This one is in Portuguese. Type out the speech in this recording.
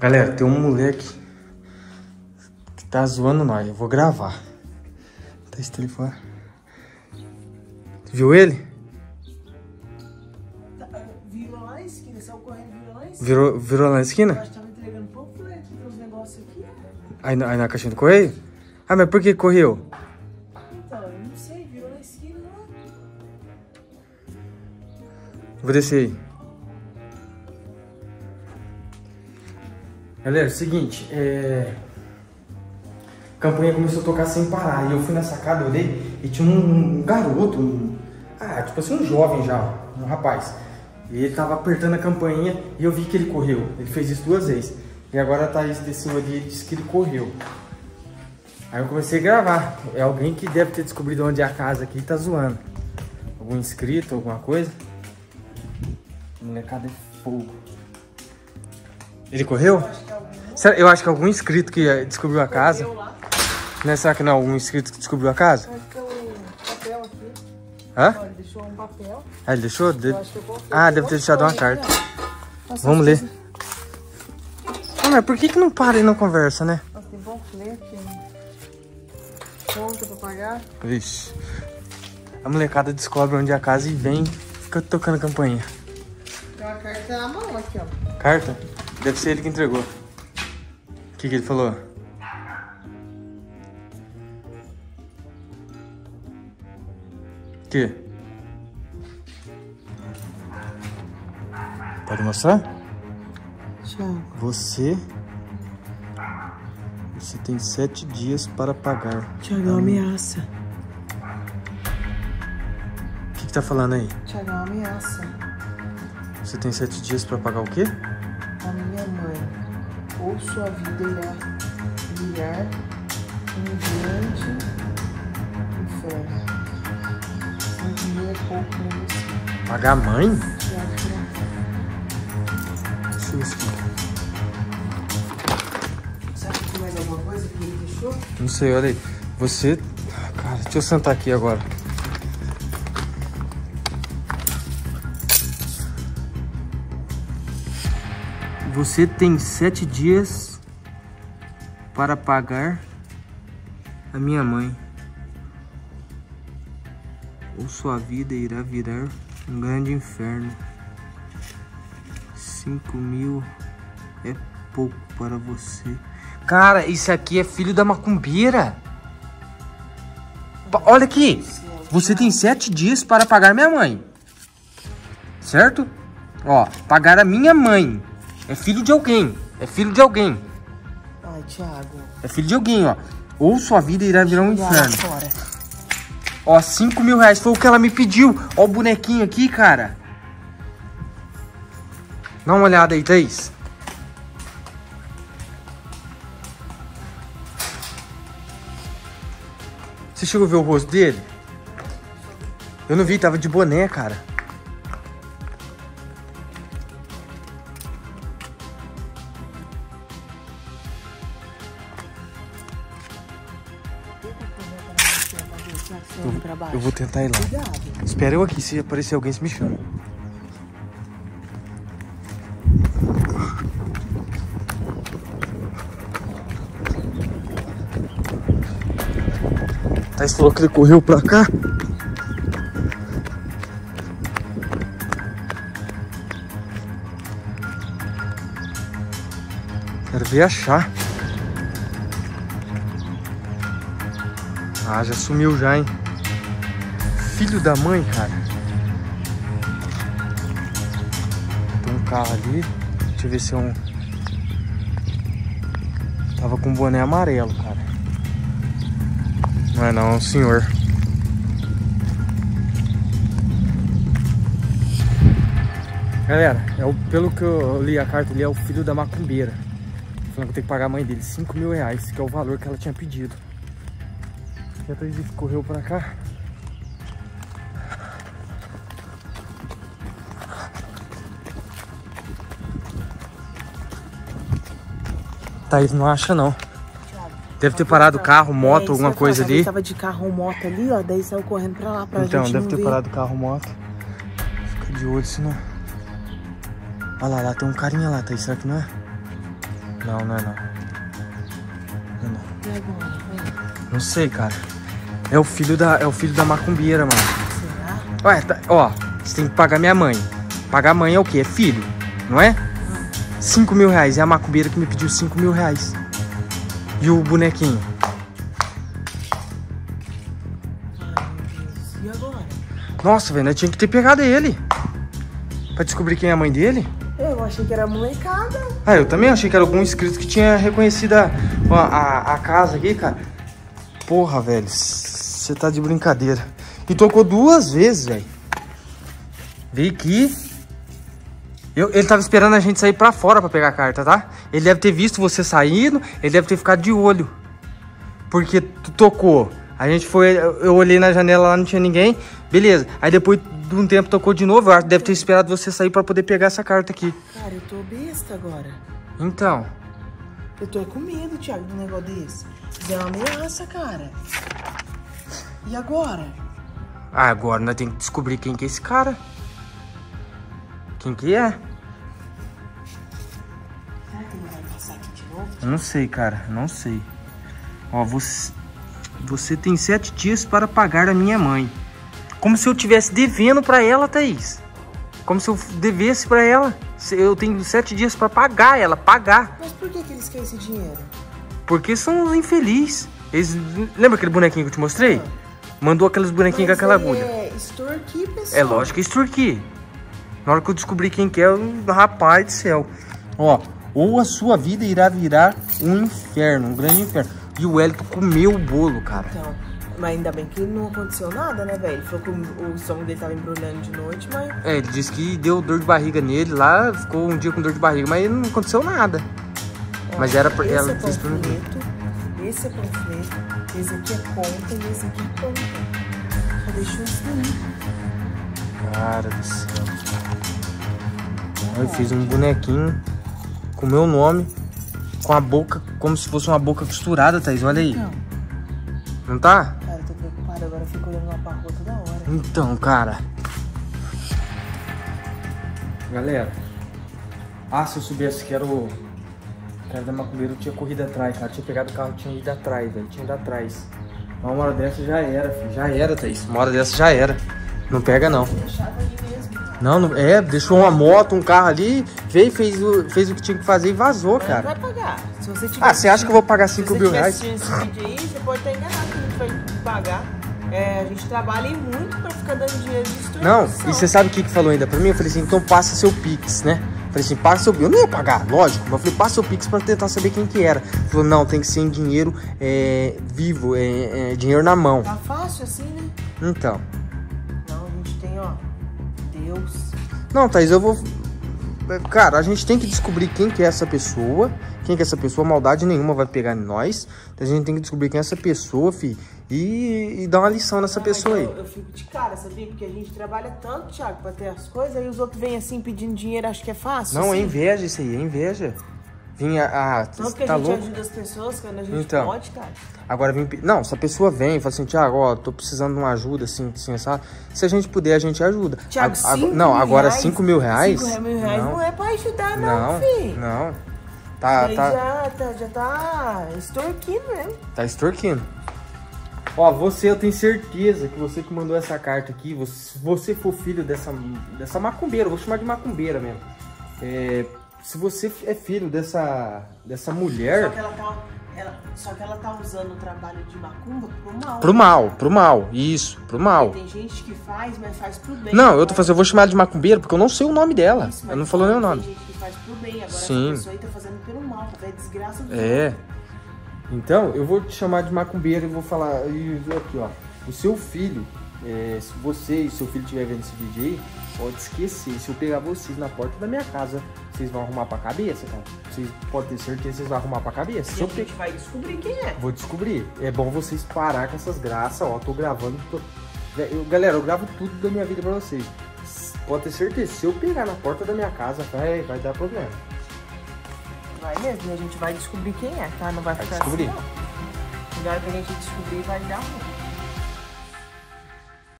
Galera, tem um moleque que tá zoando nós. Eu vou gravar. Tá esse telefone. Viu ele? Virou lá na esquina, saiu correndo, virou lá na esquina. Virou, virou lá na Eu esquina? acho que tava entregando panfleto, tem uns negócios aqui. Aí, na- aí na caixinha do correio? Ah, mas por que correu? Então, eu não sei, virou na esquina lá. Vou descer aí. Galera, é o seguinte, é... A campanha começou a tocar sem parar. E eu fui na sacada, olhei e tinha um, um garoto, um... Ah, tipo assim, um jovem já, um rapaz. E ele tava apertando a campainha e eu vi que ele correu. Ele fez isso duas vezes. E agora a Thaís desceu ali e disse que ele correu. Aí eu comecei a gravar. É alguém que deve ter descobrido onde é a casa aqui e tá zoando. Algum inscrito, alguma coisa. Molecada é fogo. Ele correu? Eu acho que algum inscrito que eh, descobriu a casa. Né? Será que não é algum inscrito que descobriu a casa? é. Hã? Olha, deixou um papel. Ah, ele deixou? De-. Ah, deve ter deixado uma carta. Vamos ler. Ah, mas por que que não para e não conversa, né? Nossa, tem panfleto, tem conta pra pagar. Vixe. A molecada descobre onde é a casa e vem, fica tocando campainha. Tem uma carta na mão aqui, ó. Carta? Deve ser ele que entregou. O que que ele falou? Que? Pode mostrar? Tiago. Você. Você tem sete dias para pagar. Tiago, é uma ameaça. O que, que tá falando aí? Tiago, é uma ameaça. Você tem sete dias para pagar o quê? A minha mãe. Ou sua vida irá virar um grande inferno. Um é pouco você. Pagar a mãe? Acha que mais alguma coisa que ele deixou? Não sei, olha aí. Você. Cara, deixa eu sentar aqui agora. Você tem sete dias para pagar a minha mãe. Ou sua vida irá virar um grande inferno. Cinco mil é pouco para você. Cara, isso aqui é filho da macumbeira. Olha aqui. Você tem sete dias para pagar minha mãe. Certo? Ó, pagar a minha mãe. É filho de alguém. É filho de alguém. Ai, Tiago. É filho de alguém, ó. Ou sua vida irá virar um inferno. Ó, cinco mil reais. Foi o que ela me pediu. Ó o bonequinho aqui, cara. Dá uma olhada aí, Thaís. Você chegou a ver o rosto dele? Eu não vi, tava de boné, cara. Eu, vou tentar ir lá. Cuidado. Espera eu aqui, se aparecer alguém, se me chama. Thaís falou que ele correu pra cá. Quero ver achar. Ah, já sumiu já, hein? Filho da mãe, cara. Tem um carro ali. Deixa eu ver se é um. Tava com um boné amarelo, cara. Não é não, é um senhor. Galera, é o, pelo que eu li a carta ali, é o filho da macumbeira. Falando que eu tenho que pagar a mãe dele 5 mil reais, que é o valor que ela tinha pedido. E a Thaís correu pra cá. Thaís não acha não. Deve ter parado carro, moto, É, alguma coisa ali. Tava de carro ou moto ali, ó. Daí saiu correndo pra lá pra Então, gente deve não ter ver. parado carro, moto. Fica de olho, senão. Olha lá, lá tem um carinha lá, Thaís. Será que não é? Não, não é não. Não, não. E agora? Não sei, cara. É o filho da, é o filho da macumbeira, mano. será? Ué, tá- ó, você tem que pagar minha mãe. Pagar a mãe é o quê? É filho, não é? 5 mil reais. É a macumbeira que me pediu 5 mil reais. E o bonequinho? E agora? Nossa, velho, nós tinha que ter pegado ele. Pra descobrir quem é a mãe dele. Eu achei que era molecada. Ah, eu também achei que era algum inscrito que tinha reconhecido a, a, a- a casa aqui, cara. Porra, velho, você tá de brincadeira. E tocou duas vezes, velho. Veio aqui. Eu, ele tava esperando a gente sair pra fora pra pegar a carta, tá? Ele deve ter visto você saindo, ele deve ter ficado de olho. Porque tu tocou. A gente foi, eu olhei na janela lá, não tinha ninguém. Beleza. Aí depois de um tempo tocou de novo. Eu acho que deve ter esperado você sair pra poder pegar essa carta aqui. Cara, eu tô besta agora. Então. Eu tô com medo, Thiago, de um negócio desse. É uma ameaça, cara. E agora? Ah, agora nós temos que descobrir quem que é esse cara. Quem que é? Será que ele vai passar aqui de novo? Não sei, cara. Não sei. Ó, você, você tem sete dias para pagar a minha mãe. Como se eu tivesse devendo pra ela, Thaís. Como se eu devesse pra ela. Eu tenho sete dias pra pagar ela, pagar. Mas por que, que eles querem esse dinheiro? Porque são os infelizes. Eles, lembra aquele bonequinho que eu te mostrei? Ah. Mandou aqueles bonequinhos com aquela agulha. É extorquir pessoal. É lógico que é extorquir. Na hora que eu descobri quem que é, eu, rapaz do céu. Ó, ou a sua vida irá virar um inferno, um grande inferno. E o Elton comeu o bolo, cara. Então, mas ainda bem que não aconteceu nada, né, velho? Ele falou que o, estômago dele tava embrulhando de noite, mas. É, ele disse que deu dor de barriga nele lá, ficou um dia com dor de barriga, mas não aconteceu nada. ó, Mas era pra- esse ela é fez pra mim. esse é panfleto, esse aqui é conta e esse aqui é conta. Só deixou isso aí. Cara do céu. Eu fiz um bonequinho com meu nome, com a boca como se fosse uma boca costurada, Thaís. Olha aí. Então, Não tá? cara, eu tô preocupada, agora eu fico olhando uma pra rua toda hora. Então, cara. Galera. Ah, se eu soubesse que era o cara da macumbeira, eu tinha corrido atrás, cara. Tinha pegado o carro tinha ido atrás, velho. Tinha ido atrás. Mas uma hora dessa já era, filho. Já era, Thaís. Uma hora dessa já era. Não pega, não. Deixava ali mesmo. Não, não é, deixou uma moto, um carro ali, veio, fez o, fez o que tinha que fazer e vazou, Mas cara. vai pagar. Se você tiver Ah, você acha que eu vou pagar Se 5 você mil reais? assistindo esse vídeo aí, você pode estar enganado que a gente vai pagar. É, a gente trabalha muito pra ficar dando dinheiro de extorsão. Não, e você sabe o que, que falou ainda pra mim? Eu falei assim, então passa seu Pix, né? Eu falei assim, passa seu Pix. Eu não ia pagar, lógico, mas eu falei, passa seu Pix pra tentar saber quem que era. Ele falou, não, tem que ser em dinheiro é, vivo, é, é, dinheiro na mão. Tá fácil assim, né? Então. Não, a gente tem, ó, Deus. Não, Thaís, eu vou. Cara, a gente tem que descobrir quem que é essa pessoa. Quem que é essa pessoa, maldade nenhuma vai pegar em nós. Então a gente tem que descobrir quem é essa pessoa, fi. E, e dar uma lição nessa Ah, pessoa aí. Eu, eu fico de cara, sabia? Porque a gente trabalha tanto, Thiago, pra ter as coisas, aí os outros vêm assim pedindo dinheiro, acho que é fácil. Não, é assim. inveja isso aí, é inveja. Vinha. Ah, Tanto que a tá gente louco? ajuda as pessoas quando a gente Então. pode, cara. Agora vem. Não, se a pessoa vem e fala assim, Tiago, ó, tô precisando de uma ajuda, assim, assim, sabe? Se a gente puder, a gente ajuda. Thiago, A- a- 5 Não, agora reais, 5 mil reais. 5 mil reais não, é pra ajudar, não, Não, filho. não. Tá, tá, já, tá, já tá extorquindo mesmo. tá extorquindo. Ó, você, eu tenho certeza que você que mandou essa carta aqui, você, se você for filho dessa, dessa macumbeira, vou chamar de macumbeira mesmo. É, se você é filho dessa, dessa Só mulher. que ela tá, ela, só que ela tá usando o trabalho de macumba pro mal. Pro mal, pro mal, isso, pro mal. Tem gente que faz, mas faz pro bem. Não, eu tô fazendo, eu vou chamar ela de macumbeira porque eu não sei o nome dela. Isso, Ela não falou nem o nome. Tem gente que faz pro bem, agora Sim. essa pessoa aí tá fazendo pelo mal, tá? Desgraça do É. Então, eu vou te chamar de macumbeiro e vou falar. E aqui, ó. O seu filho, é, se você e seu filho estiver vendo esse vídeo aí, pode esquecer. Se eu pegar vocês na porta da minha casa, vocês vão arrumar pra cabeça, cara. Vocês podem ter certeza que vocês vão arrumar pra cabeça. Se E eu a pe... gente vai descobrir quem é. Vou descobrir. É bom vocês parar com essas graças, ó. Tô gravando. Tô... Eu- galera, eu gravo tudo da minha vida pra vocês. Pode ter certeza, se eu pegar na porta da minha casa, vai, vai dar problema. Vai mesmo, e a gente vai descobrir quem é, tá? Não vai Vai ficar descobrir. assim, não. Na hora que a gente descobrir, vai dar ruim.